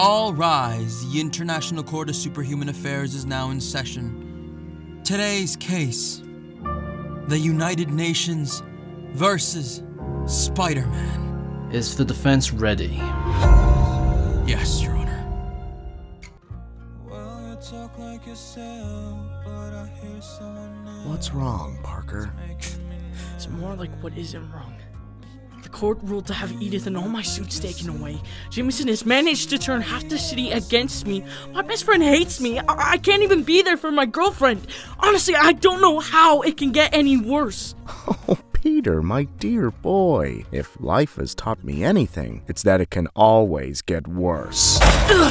All rise. The International Court of Superhuman Affairs is now in session. Today's case the United Nations versus Spider Man. Is the defense ready? Yes, Your Honor. What's wrong, Parker? It's more like what isn't wrong. The court ruled to have Edith and all my suits taken away. Jameson has managed to turn half the city against me. My best friend hates me. I, I can't even be there for my girlfriend. Honestly, I don't know how it can get any worse. Oh, Peter, my dear boy. If life has taught me anything, it's that it can always get worse. Ugh.